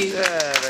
you. Yeah.